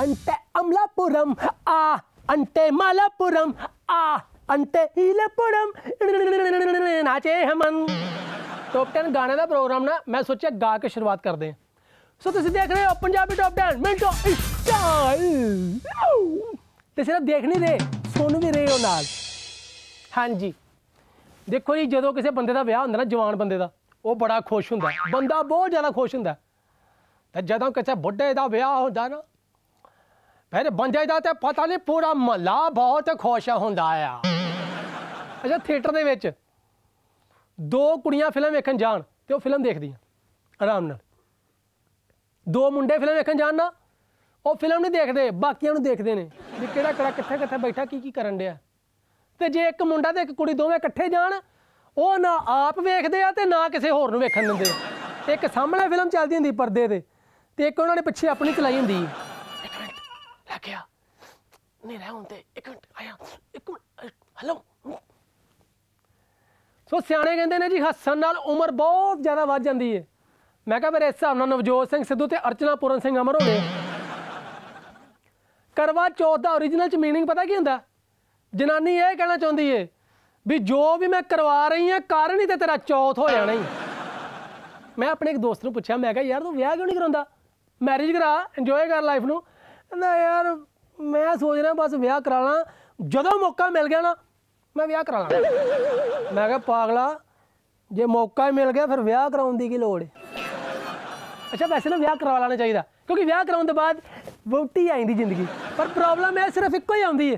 అంతే అమలాపురం ఆ అంటే మలపురం ఆ అంటే ਹੀਲੇਪੁਰਮ ਨਾਚੇ ਹਮਨ ਟੌਪ 10 ਗਾਣੇ ਦਾ ਪ੍ਰੋਗਰਾਮ ਨਾ ਮੈਂ ਸੋਚਿਆ ਗਾ ਕੇ ਸ਼ੁਰੂਆਤ ਕਰਦੇ ਹਾਂ ਸੋ ਤੁਸੀਂ ਦੇਖ ਰਹੇ ਹੋ ਪੰਜਾਬੀ ਟੌਪ 10 ਮਿੰਟੋ ਸਟਾਈਲ ਤੇ ਸਿਰਫ ਦੇਖ ਨਹੀਂ ਰਹੇ ਸੁਣ ਵੀ ਰਹੇ ਹੋ ਨਾਲ ਹਾਂਜੀ ਦੇਖੋ ਜੀ ਜਦੋਂ ਕਿਸੇ ਬੰਦੇ ਦਾ ਵਿਆਹ ਹੁੰਦਾ ਨਾ ਜਵਾਨ ਬੰਦੇ ਦਾ ਉਹ ਬੜਾ ਖੁਸ਼ ਹੁੰਦਾ ਬੰਦਾ ਬਹੁਤ ਜ਼ਿਆਦਾ ਖੁਸ਼ ਹੁੰਦਾ ਤੇ ਜਦੋਂ ਕਿਸੇ ਬੁੱਢੇ ਦਾ ਵਿਆਹ ਹੁੰਦਾ ਨਾ ਫਿਰ ਬੰਦੇ ਦਾ ਤੇ ਪਤਾ ਨਹੀਂ ਪੂਰਾ ਮਹੱਲਾ ਬਹੁਤ ਖੁਸ਼ ਹੁੰਦਾ ਆ। ਅੱਛਾ ਥੀਏਟਰ ਦੇ ਵਿੱਚ ਦੋ ਕੁੜੀਆਂ ਫਿਲਮ ਵੇਖਣ ਜਾਣ ਤੇ ਉਹ ਫਿਲਮ ਦੇਖਦੀਆਂ, ਆਰਾਮ ਨਾਲ। ਦੋ ਮੁੰਡੇ ਫਿਲਮ ਵੇਖਣ ਜਾਣ ਨਾ, ਉਹ ਫਿਲਮ ਨਹੀਂ ਦੇਖਦੇ, ਬਾਕੀਆਂ ਨੂੰ ਦੇਖਦੇ ਨੇ ਵੀ ਕਿਹੜਾ ਕਿਹੜਾ, ਕਿੱਥੇ ਕਿੱਥੇ ਬੈਠਾ, ਕੀ ਕੀ ਕਰਨ ਡਿਆ। ਤੇ ਜੇ ਇੱਕ ਮੁੰਡਾ ਤੇ ਇੱਕ ਕੁੜੀ ਦੋਵੇਂ ਇਕੱਠੇ ਜਾਣ, ਉਹ ਨਾ ਆਪ ਵੇਖਦੇ ਆ ਤੇ ਨਾ ਕਿਸੇ ਹੋਰ ਨੂੰ ਵੇਖਣ ਦਿੰਦੇ। ਆ। ਇੱਕ ਸਾਹਮਣੇ ਫਿਲਮ ਚੱਲਦੀ ਹੁੰਦੀ ਪਰਦੇ ਤੇ ਤੇ ਇੱਕ ਉਹਨਾਂ ਨੇ ਪਿੱਛੇ ਆਪਣੀ ਚਲਾਈ ਹੁੰਦੀ। ਨਹੀਂ ਰਹਿ ਹੁੰਦੇ ਇੱਕ ਮਿੰਟ ਆਇਆ ਇੱਕ ਮਿੰਟ ਹਲੋ ਸੋ ਸਿਆਣੇ ਕਹਿੰਦੇ ਨੇ ਜੀ ਹੱਸਣ ਨਾਲ ਉਮਰ ਬਹੁਤ ਜ਼ਿਆਦਾ ਵੱਧ ਜਾਂਦੀ ਹੈ ਮੈਂ ਕਿਹਾ ਮੇਰੇ ਇਸ ਹਿਸਾਬ ਨਾਲ ਨਵਜੋਤ ਸਿੰਘ ਸਿੱਧੂ ਤੇ ਅਰਚਨਾ ਪੂਰਨ ਸਿੰਘ ਅਮਰ ਹੋ ਗਏ ਕਰਵਾ ਚੌਥ ਦਾ origignal ਚ ਮੀਨਿੰਗ ਪਤਾ ਕੀ ਹੁੰਦਾ? ਜਨਾਨੀ ਇਹ ਕਹਿਣਾ ਚਾਹੁੰਦੀ ਏ ਵੀ ਜੋ ਵੀ ਮੈਂ ਕਰਵਾ ਰਹੀ ਹਾਂ ਕਰ ਨਹੀਂ ਤੇ ਤੇਰਾ ਚੌਥ ਹੋ ਜਾਣਾ ਹੀ ਮੈਂ ਆਪਣੇ ਇੱਕ ਦੋਸਤ ਨੂੰ ਪੁੱਛਿਆ, ਮੈਂ ਕਿਹਾ, ਯਾਰ ਤੂੰ ਵਿਆਹ ਕਿਉਂ ਨਹੀਂ ਕਰਾਉਂਦਾ? ਮੈਰਿਜ ਕਰਾ ਇੰਜੋਏ ਕਰ ਲਾਈਫ ਨੂੰ। ਕਹਿੰਦਾ, ਯਾਰ ਮੈਂ ਸੋਚ ਰਿਹਾ ਬਸ ਵਿਆਹ ਕਰਾ ਲਾਂ। ਜਦੋਂ ਮੌਕਾ ਮਿਲ ਗਿਆ ਨਾ, ਮੈਂ ਵਿਆਹ ਕਰਾ ਲਾਂ। ਮੈਂ ਕਿਹਾ, ਪਾਗਲਾ, ਜੇ ਮੌਕਾ ਹੀ ਮਿਲ ਗਿਆ, ਫਿਰ ਵਿਆਹ ਕਰਾਉਣ ਦੀ ਕੀ ਲੋੜ ਹੈ ਅੱਛਾ, ਵੈਸੇ ਨਾ ਵਿਆਹ ਕਰਵਾ ਲੈਣਾ ਚਾਹੀਦਾ। ਕਿਉਂਕਿ ਵਿਆਹ ਕਰਾਉਣ ਤੋਂ ਬਾਅਦ ਵੋਟੀ ਆਈਂਦੀ ਜ਼ਿੰਦਗੀ। ਪਰ ਪ੍ਰੋਬਲਮ ਇਹ ਸਿਰਫ ਇੱਕੋ ਹੀ ਆਉਂਦੀ ਹੈ